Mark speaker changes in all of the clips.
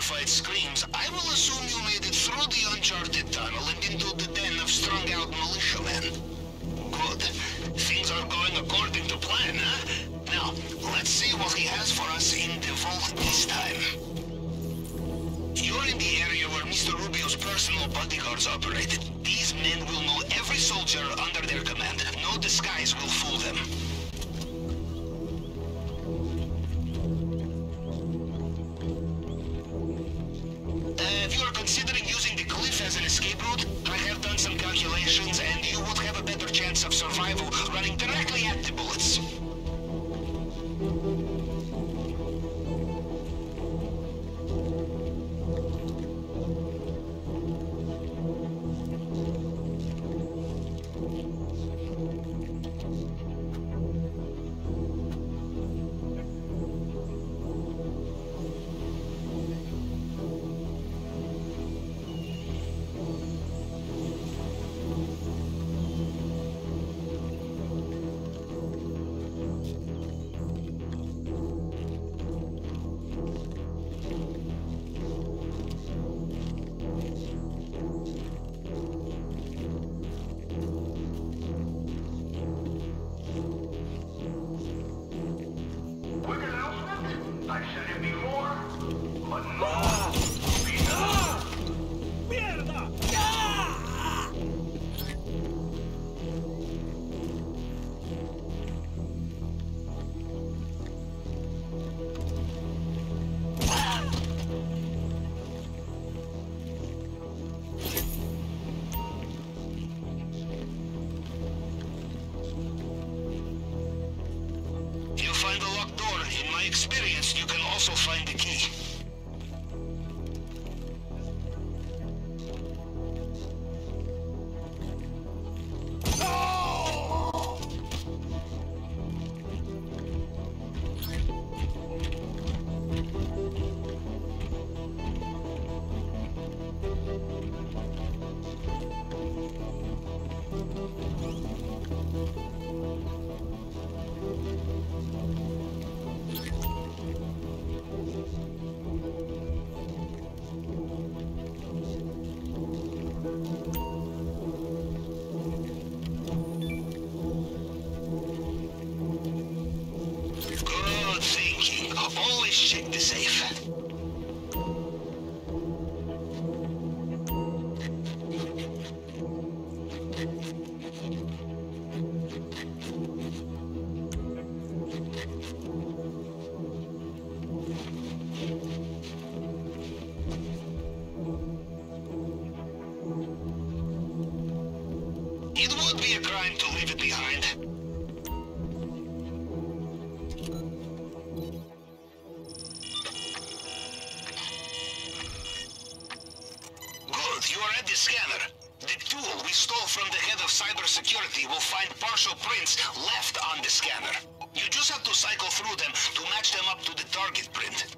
Speaker 1: fortified screams, I will assume you made it through the uncharted tunnel and into the den of strung-out militiamen. Good. Things are going according to plan, huh? Now, let's see what he has for us in the vault this time. You're in the area where Mr. Rubio's personal bodyguards operate. These men will know every soldier under their command. No disguise will fool them. Of survival running directly at the my experience, you can also find the key. Check the safe. The scanner. The tool we stole from the head of cybersecurity will find partial prints left on the scanner. You just have to cycle through them to match them up to the target print.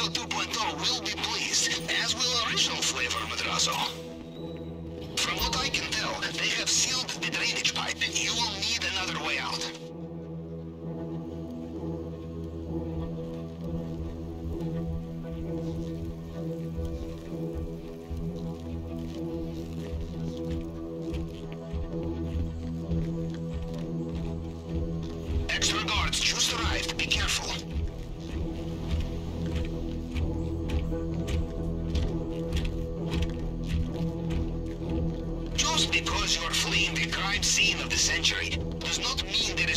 Speaker 1: Madrazo 2.0 will be pleased, as will original flavor Madrazo. century. Does not mean that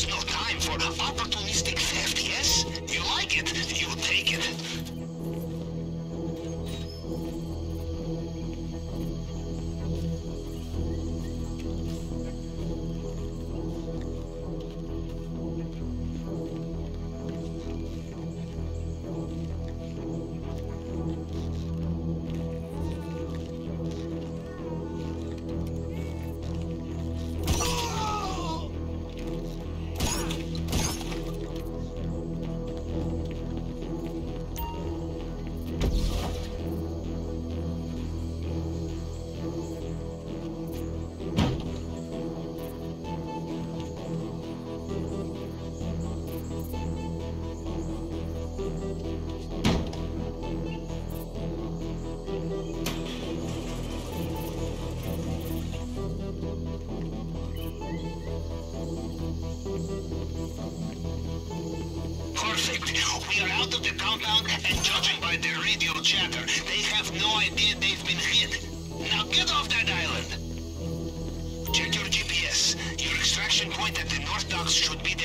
Speaker 1: are out of the compound, and judging by their radio chatter, they have no idea they've been hit. Now get off that island! Check your GPS. Your extraction point at the North Docks should be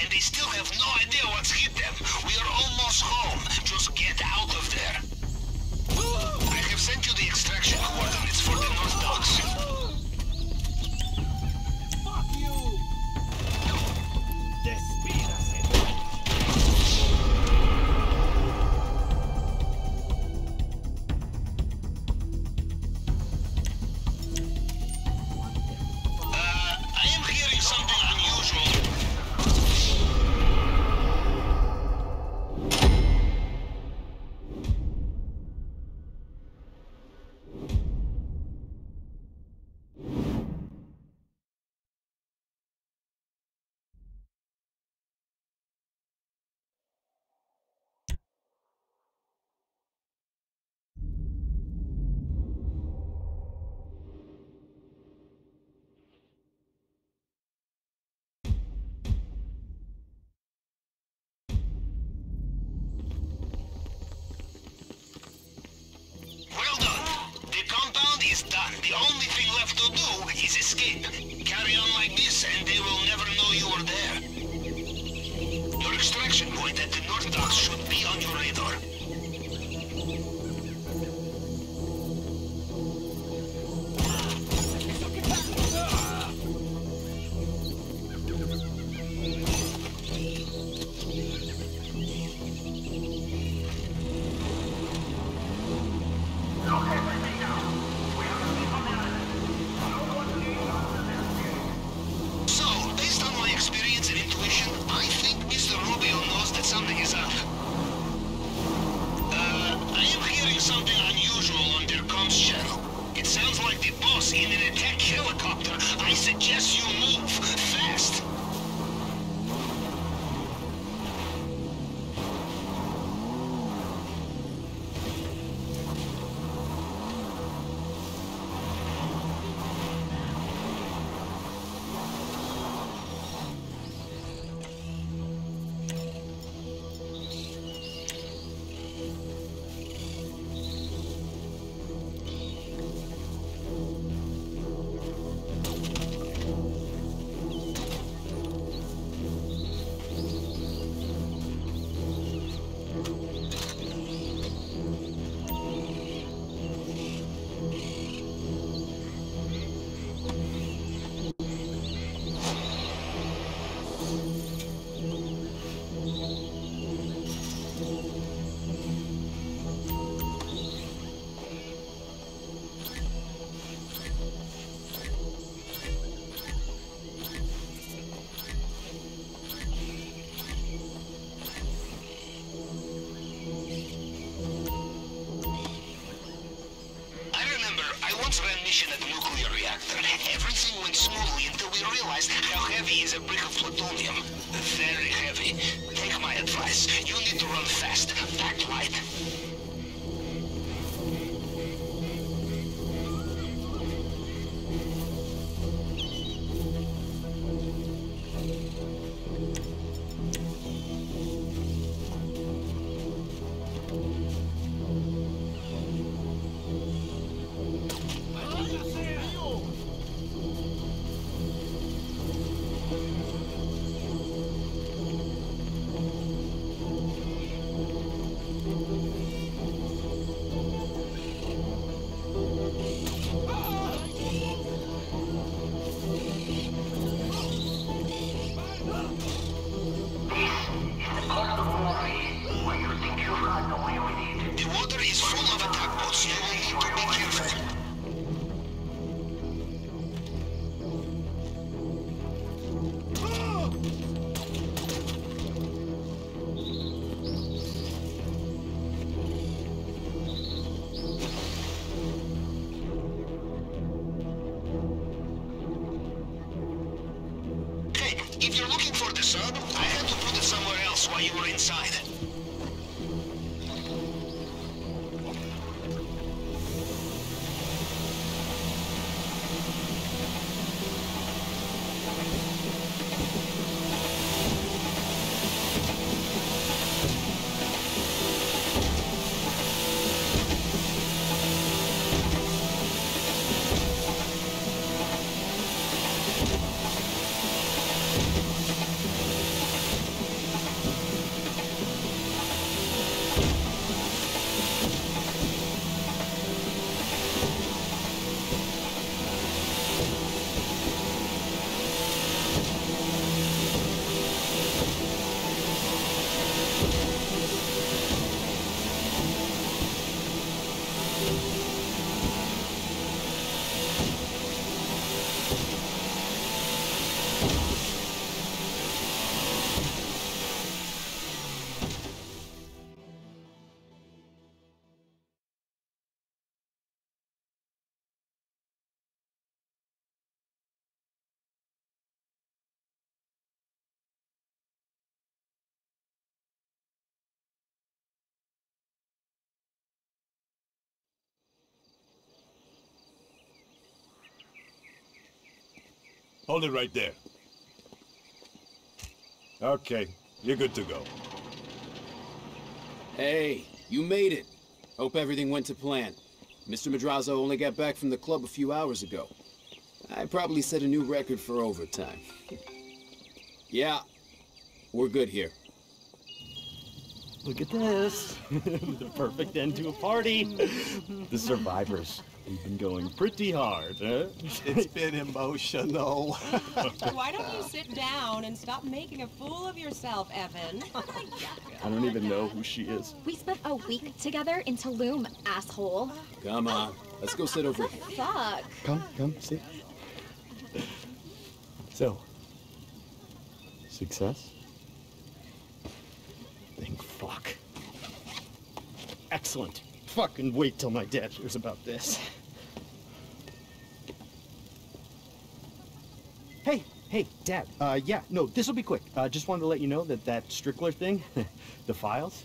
Speaker 1: and they still have no idea what's hit them. We are almost home. Just get out of there. I have sent you the extraction Sí.
Speaker 2: Hold it right there. Okay, you're good to go.
Speaker 3: Hey, you made it. Hope everything went to plan. Mr. Madrazo only got back from the club a few hours ago. I probably set a new record for overtime. yeah, we're good here.
Speaker 4: Look at this. the perfect end to a party. the survivors. We've been going pretty hard, huh?
Speaker 5: It's been emotional.
Speaker 6: Why don't you sit down and stop making a fool of yourself, Evan?
Speaker 4: Oh I don't even know who she is.
Speaker 7: We spent a week together in Tulum, asshole.
Speaker 3: Come on, let's go sit over here.
Speaker 7: Fuck.
Speaker 4: Come, come, sit. So, success? Thank fuck. Excellent. Fucking wait till my dad hears about this. Hey, hey, Dad. Uh, yeah, no, this will be quick. Uh, just wanted to let you know that that Strickler thing, the files,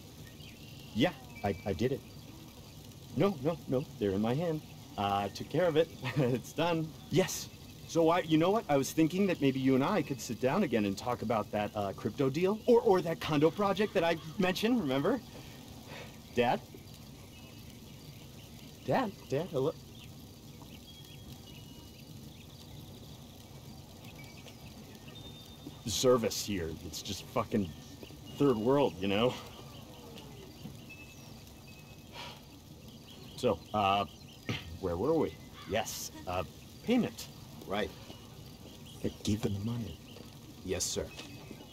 Speaker 4: yeah, I, I did it. No, no, no, they're in my hand. I took care of it. it's done. Yes. So I, you know what? I was thinking that maybe you and I could sit down again and talk about that uh, crypto deal, or or that condo project that I mentioned. Remember, Dad? Dad, Dad, hello. The service here, it's just fucking third world, you know? So, uh, where were we? Yes, uh, payment.
Speaker 3: Right.
Speaker 4: I gave them the money.
Speaker 3: Yes, sir.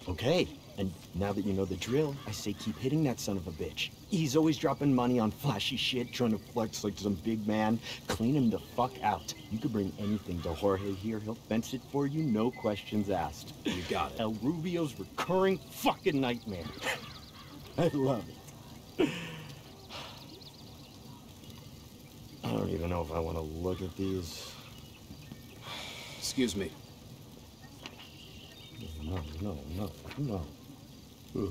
Speaker 4: Okay, and now that you know the drill, I say keep hitting that son of a bitch. He's always dropping money on flashy shit, trying to flex like some big man. Clean him the fuck out. You could bring anything to Jorge here. He'll fence it for you, no questions asked.
Speaker 3: You got it.
Speaker 4: El Rubio's recurring fucking nightmare. I love it. I don't even know if I want to look at these.
Speaker 3: Excuse me.
Speaker 4: No, no, no, no. Ugh.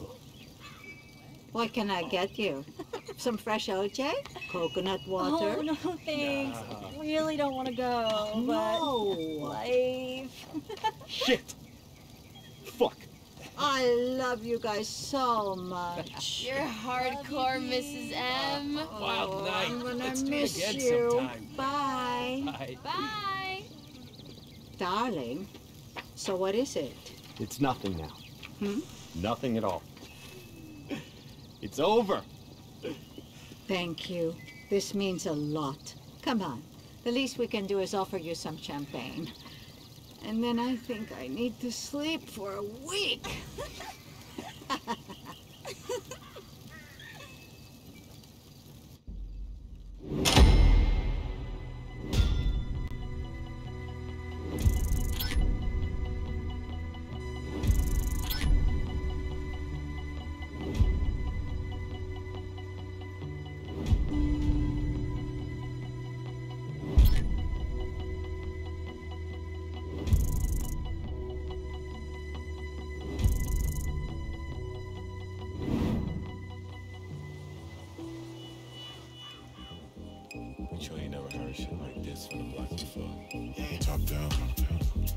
Speaker 8: What can I get you? Some fresh OJ? Coconut water?
Speaker 6: Oh, no, thanks. Really don't want to go,
Speaker 8: No.
Speaker 6: but life.
Speaker 4: Shit! Fuck!
Speaker 8: I love you guys so much.
Speaker 7: You're hardcore, Mrs. M.
Speaker 9: Wild night.
Speaker 8: I'm gonna
Speaker 9: Let's do it
Speaker 8: miss
Speaker 9: again
Speaker 8: you.
Speaker 9: sometime.
Speaker 8: Bye.
Speaker 9: Bye.
Speaker 7: Bye.
Speaker 8: Darling, so what is it?
Speaker 4: It's nothing now.
Speaker 8: Hmm?
Speaker 4: Nothing at all. It's over.
Speaker 8: Thank you. This means a lot. Come on. The least we can do is offer you some champagne. And then I think I need to sleep for a week.
Speaker 10: Make ain't never heard shit like this from the block before. Top down, top down.